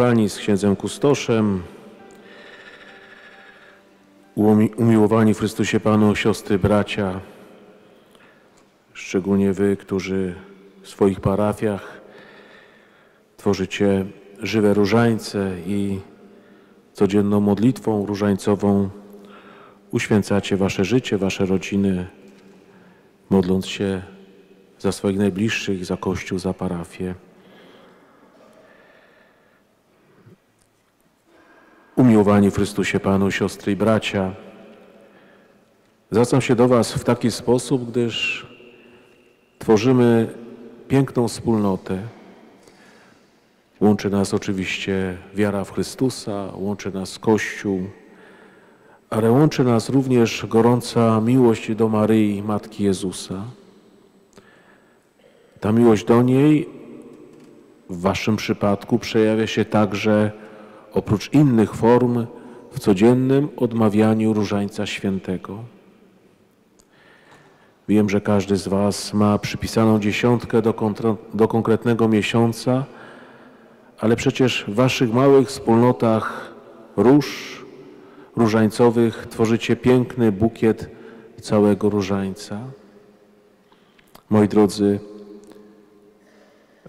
kapłani, z księdzem kustoszem, umiłowani w Chrystusie Panu, siostry, bracia, szczególnie wy, którzy w swoich parafiach tworzycie żywe różańce i codzienną modlitwą różańcową uświęcacie wasze życie, wasze rodziny, modląc się za swoich najbliższych, za Kościół, za parafię. Umiłowani w Chrystusie Panu, siostry i bracia, zwracam się do Was w taki sposób, gdyż tworzymy piękną wspólnotę. Łączy nas oczywiście wiara w Chrystusa, łączy nas Kościół, ale łączy nas również gorąca miłość do Maryi, Matki Jezusa. Ta miłość do niej w Waszym przypadku przejawia się także oprócz innych form w codziennym odmawianiu Różańca Świętego. Wiem, że każdy z Was ma przypisaną dziesiątkę do, do konkretnego miesiąca, ale przecież w Waszych małych wspólnotach róż różańcowych tworzycie piękny bukiet całego różańca. Moi drodzy,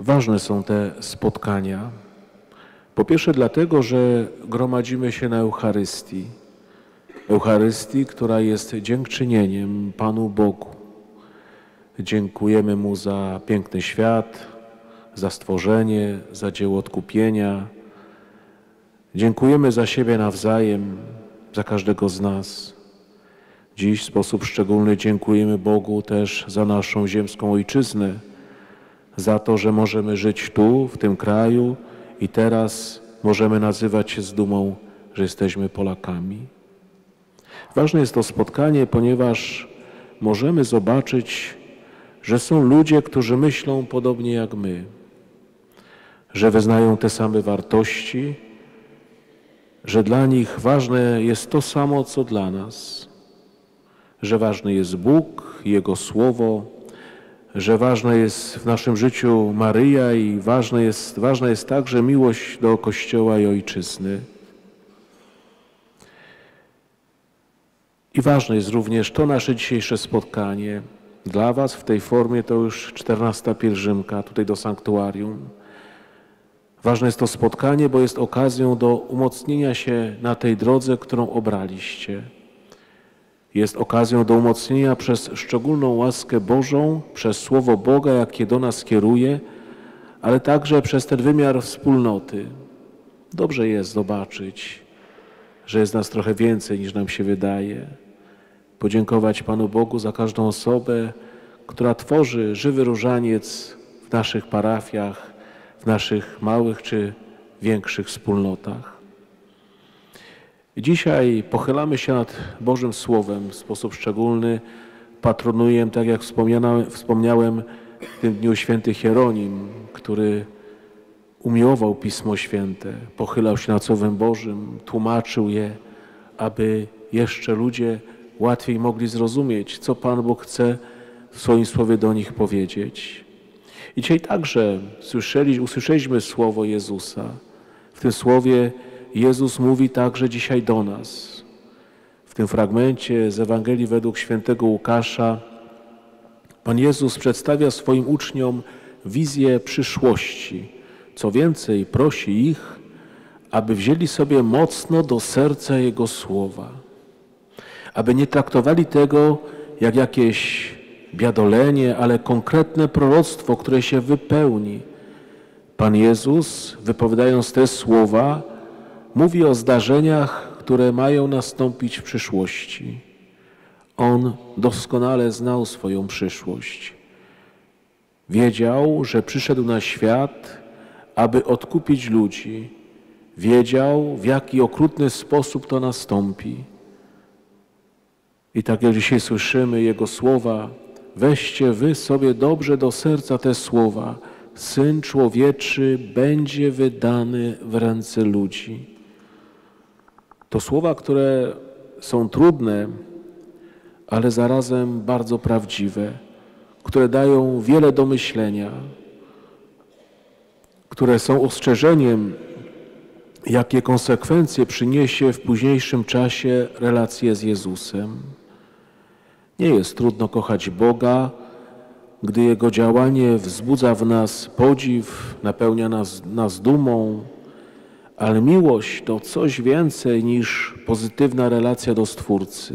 ważne są te spotkania. Po pierwsze dlatego, że gromadzimy się na Eucharystii. Eucharystii, która jest dziękczynieniem Panu Bogu. Dziękujemy Mu za piękny świat, za stworzenie, za dzieło odkupienia. Dziękujemy za siebie nawzajem, za każdego z nas. Dziś w sposób szczególny dziękujemy Bogu też za naszą ziemską ojczyznę, za to, że możemy żyć tu, w tym kraju i teraz możemy nazywać się z dumą, że jesteśmy Polakami. Ważne jest to spotkanie, ponieważ możemy zobaczyć, że są ludzie, którzy myślą podobnie jak my, że wyznają te same wartości, że dla nich ważne jest to samo, co dla nas, że ważny jest Bóg, Jego Słowo, że ważna jest w naszym życiu Maryja i ważna jest, ważna jest także miłość do Kościoła i Ojczyzny. I ważne jest również to nasze dzisiejsze spotkanie. Dla Was w tej formie to już czternasta pielgrzymka tutaj do sanktuarium. Ważne jest to spotkanie, bo jest okazją do umocnienia się na tej drodze, którą obraliście. Jest okazją do umocnienia przez szczególną łaskę Bożą, przez Słowo Boga, jakie do nas kieruje, ale także przez ten wymiar wspólnoty. Dobrze jest zobaczyć, że jest nas trochę więcej niż nam się wydaje. Podziękować Panu Bogu za każdą osobę, która tworzy żywy różaniec w naszych parafiach, w naszych małych czy większych wspólnotach. Dzisiaj pochylamy się nad Bożym Słowem w sposób szczególny. Patronuję, tak jak wspomniałem, w tym dniu święty Hieronim, który umiłował Pismo Święte, pochylał się nad Słowem Bożym, tłumaczył je, aby jeszcze ludzie łatwiej mogli zrozumieć, co Pan Bóg chce w swoim Słowie do nich powiedzieć. I dzisiaj także słyszeli, usłyszeliśmy słowo Jezusa. W tym słowie Jezus mówi także dzisiaj do nas. W tym fragmencie z Ewangelii według świętego Łukasza Pan Jezus przedstawia swoim uczniom wizję przyszłości. Co więcej, prosi ich, aby wzięli sobie mocno do serca Jego słowa, aby nie traktowali tego jak jakieś biadolenie, ale konkretne proroctwo, które się wypełni. Pan Jezus, wypowiadając te słowa, mówi o zdarzeniach, które mają nastąpić w przyszłości. On doskonale znał swoją przyszłość. Wiedział, że przyszedł na świat, aby odkupić ludzi. Wiedział, w jaki okrutny sposób to nastąpi. I tak jak dzisiaj słyszymy Jego słowa, Weźcie wy sobie dobrze do serca te słowa. Syn człowieczy będzie wydany w ręce ludzi. To słowa, które są trudne, ale zarazem bardzo prawdziwe, które dają wiele do myślenia, które są ostrzeżeniem jakie konsekwencje przyniesie w późniejszym czasie relacje z Jezusem. Nie jest trudno kochać Boga, gdy Jego działanie wzbudza w nas podziw, napełnia nas, nas dumą, ale miłość to coś więcej niż pozytywna relacja do Stwórcy.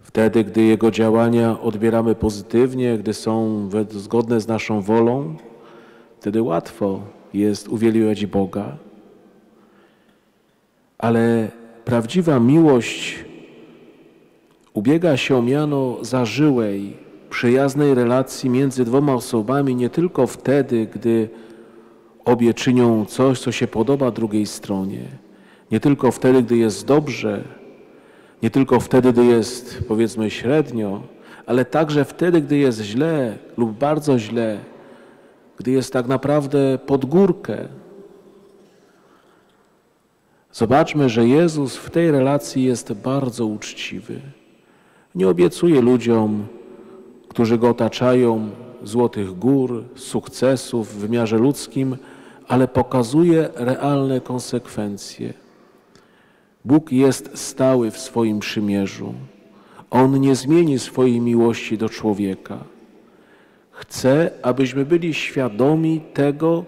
Wtedy, gdy Jego działania odbieramy pozytywnie, gdy są zgodne z naszą wolą, wtedy łatwo jest uwielbiać Boga. Ale prawdziwa miłość ubiega się o miano zażyłej, przyjaznej relacji między dwoma osobami nie tylko wtedy, gdy obie czynią coś, co się podoba drugiej stronie, nie tylko wtedy, gdy jest dobrze, nie tylko wtedy, gdy jest powiedzmy średnio, ale także wtedy, gdy jest źle lub bardzo źle, gdy jest tak naprawdę pod górkę. Zobaczmy, że Jezus w tej relacji jest bardzo uczciwy. Nie obiecuje ludziom, którzy go otaczają, złotych gór, sukcesów w wymiarze ludzkim, ale pokazuje realne konsekwencje. Bóg jest stały w swoim przymierzu. On nie zmieni swojej miłości do człowieka. Chce, abyśmy byli świadomi tego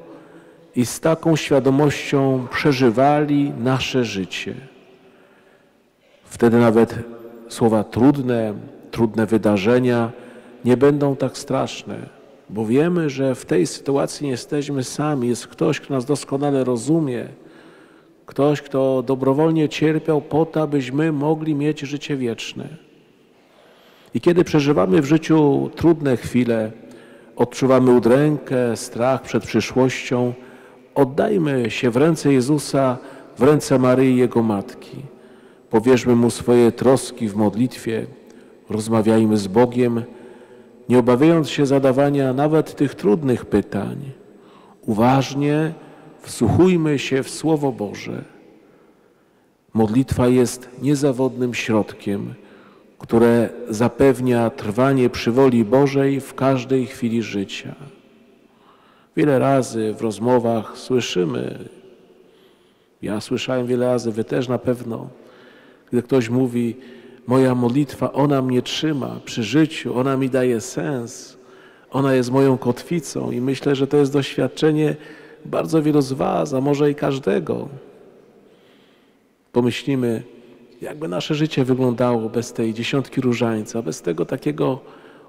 i z taką świadomością przeżywali nasze życie. Wtedy nawet słowa trudne, trudne wydarzenia nie będą tak straszne, bo wiemy, że w tej sytuacji nie jesteśmy sami. Jest ktoś, kto nas doskonale rozumie, ktoś, kto dobrowolnie cierpiał po to, abyśmy mogli mieć życie wieczne. I kiedy przeżywamy w życiu trudne chwile, odczuwamy udrękę, strach przed przyszłością, oddajmy się w ręce Jezusa, w ręce Maryi Jego Matki. Powierzmy Mu swoje troski w modlitwie, rozmawiajmy z Bogiem, nie obawiając się zadawania nawet tych trudnych pytań. Uważnie wsłuchujmy się w Słowo Boże. Modlitwa jest niezawodnym środkiem, które zapewnia trwanie przy woli Bożej w każdej chwili życia. Wiele razy w rozmowach słyszymy, ja słyszałem wiele razy, wy też na pewno, gdy ktoś mówi, moja modlitwa, ona mnie trzyma przy życiu, ona mi daje sens, ona jest moją kotwicą i myślę, że to jest doświadczenie bardzo wielu z Was, a może i każdego. Pomyślimy, jakby nasze życie wyglądało bez tej dziesiątki różańca, bez tego takiego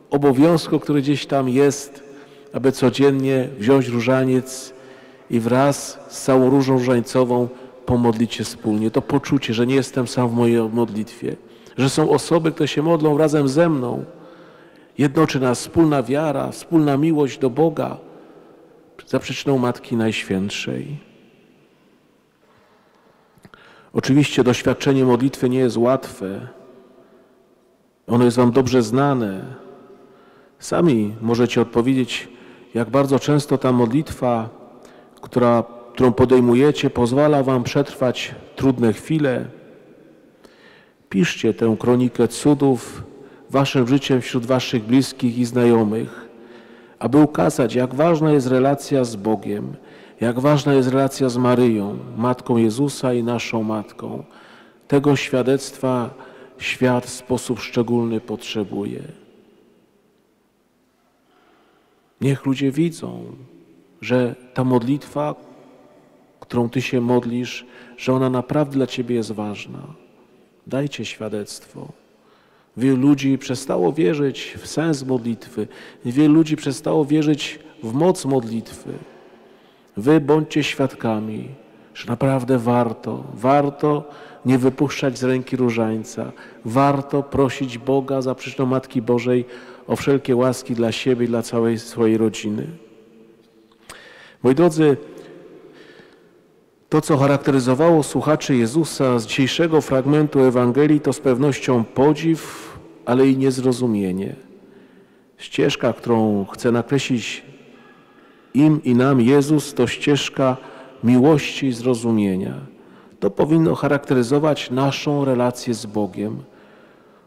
obowiązku, który gdzieś tam jest, aby codziennie wziąć różaniec i wraz z całą różą różańcową pomodlić się wspólnie. To poczucie, że nie jestem sam w mojej modlitwie, że są osoby, które się modlą razem ze mną. Jednoczy nas wspólna wiara, wspólna miłość do Boga za przyczyną Matki Najświętszej. Oczywiście doświadczenie modlitwy nie jest łatwe. Ono jest Wam dobrze znane. Sami możecie odpowiedzieć, jak bardzo często ta modlitwa, która, którą podejmujecie, pozwala Wam przetrwać trudne chwile. Piszcie tę kronikę cudów Waszym życiem wśród Waszych bliskich i znajomych, aby ukazać, jak ważna jest relacja z Bogiem, jak ważna jest relacja z Maryją, Matką Jezusa i naszą Matką. Tego świadectwa świat w sposób szczególny potrzebuje. Niech ludzie widzą, że ta modlitwa, którą Ty się modlisz, że ona naprawdę dla Ciebie jest ważna. Dajcie świadectwo. Wielu ludzi przestało wierzyć w sens modlitwy. Wielu ludzi przestało wierzyć w moc modlitwy. Wy bądźcie świadkami, że naprawdę warto, warto nie wypuszczać z ręki różańca. Warto prosić Boga za przyczyną Matki Bożej o wszelkie łaski dla siebie i dla całej swojej rodziny. Moi drodzy, to, co charakteryzowało słuchaczy Jezusa z dzisiejszego fragmentu Ewangelii, to z pewnością podziw, ale i niezrozumienie. Ścieżka, którą chce nakreślić im i nam Jezus, to ścieżka miłości i zrozumienia. To powinno charakteryzować naszą relację z Bogiem,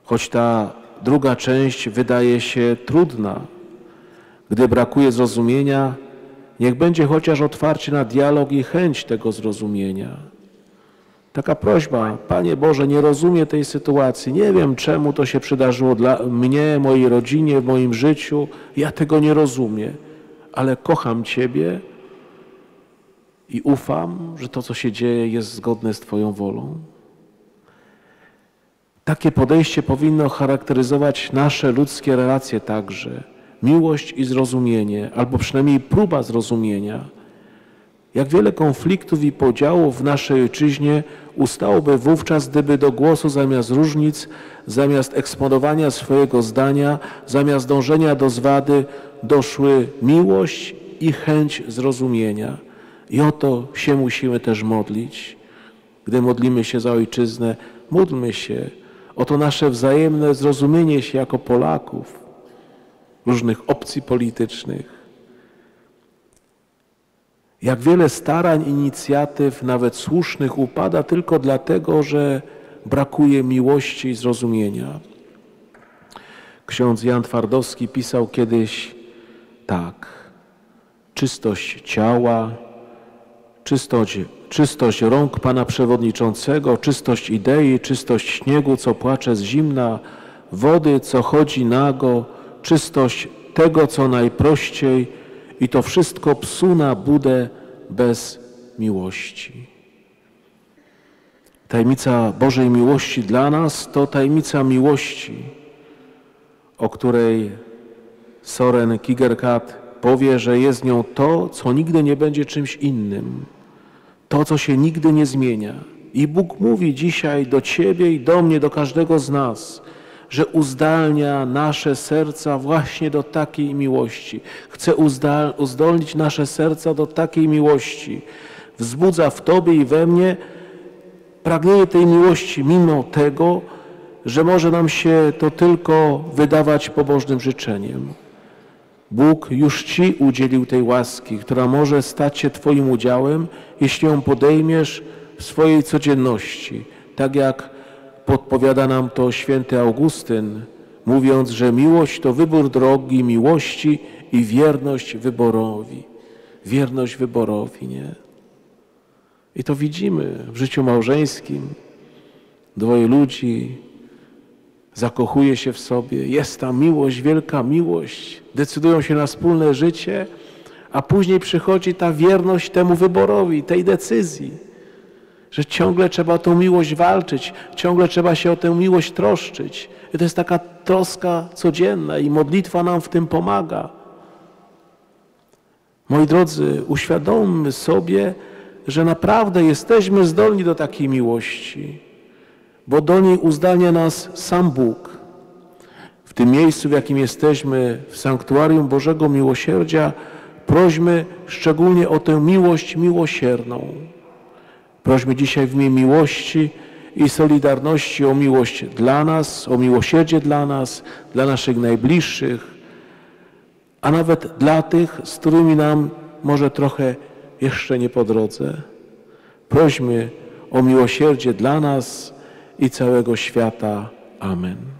choć ta druga część wydaje się trudna. Gdy brakuje zrozumienia, Niech będzie chociaż otwarcie na dialog i chęć tego zrozumienia. Taka prośba, Panie Boże, nie rozumiem tej sytuacji, nie wiem czemu to się przydarzyło dla mnie, mojej rodzinie, w moim życiu, ja tego nie rozumiem, ale kocham Ciebie i ufam, że to, co się dzieje, jest zgodne z Twoją wolą. Takie podejście powinno charakteryzować nasze ludzkie relacje także. Miłość i zrozumienie, albo przynajmniej próba zrozumienia. Jak wiele konfliktów i podziałów w naszej ojczyźnie ustałoby wówczas, gdyby do głosu zamiast różnic, zamiast eksponowania swojego zdania, zamiast dążenia do zwady, doszły miłość i chęć zrozumienia. I o to się musimy też modlić. Gdy modlimy się za ojczyznę, módlmy się o to nasze wzajemne zrozumienie się jako Polaków, różnych opcji politycznych. Jak wiele starań, inicjatyw, nawet słusznych, upada tylko dlatego, że brakuje miłości i zrozumienia. Ksiądz Jan Twardowski pisał kiedyś tak: czystość ciała, czystość, czystość rąk pana przewodniczącego, czystość idei, czystość śniegu, co płacze z zimna, wody, co chodzi nago, czystość tego, co najprościej i to wszystko psu na budę bez miłości. Tajemnica Bożej miłości dla nas to tajemnica miłości, o której Soren Kigerkat powie, że jest nią to, co nigdy nie będzie czymś innym, to, co się nigdy nie zmienia. I Bóg mówi dzisiaj do Ciebie i do mnie, do każdego z nas, że uzdalnia nasze serca właśnie do takiej miłości. Chce uzdolnić nasze serca do takiej miłości. Wzbudza w Tobie i we mnie pragnienie tej miłości, mimo tego, że może nam się to tylko wydawać pobożnym życzeniem. Bóg już Ci udzielił tej łaski, która może stać się Twoim udziałem, jeśli ją podejmiesz w swojej codzienności. Tak jak podpowiada nam to święty Augustyn, mówiąc, że miłość to wybór drogi miłości i wierność wyborowi. Wierność wyborowi, nie? I to widzimy w życiu małżeńskim. Dwoje ludzi zakochuje się w sobie, jest ta miłość, wielka miłość, decydują się na wspólne życie, a później przychodzi ta wierność temu wyborowi, tej decyzji, że ciągle trzeba o tę miłość walczyć, ciągle trzeba się o tę miłość troszczyć. I to jest taka troska codzienna i modlitwa nam w tym pomaga. Moi drodzy, uświadommy sobie, że naprawdę jesteśmy zdolni do takiej miłości bo do niej uzdalnia nas sam Bóg. W tym miejscu, w jakim jesteśmy, w sanktuarium Bożego Miłosierdzia, prośmy szczególnie o tę miłość miłosierną. Prośmy dzisiaj w imię miłości i solidarności o miłość dla nas, o miłosierdzie dla nas, dla naszych najbliższych, a nawet dla tych, z którymi nam może trochę jeszcze nie po drodze. Prośmy o miłosierdzie dla nas, i całego świata. Amen.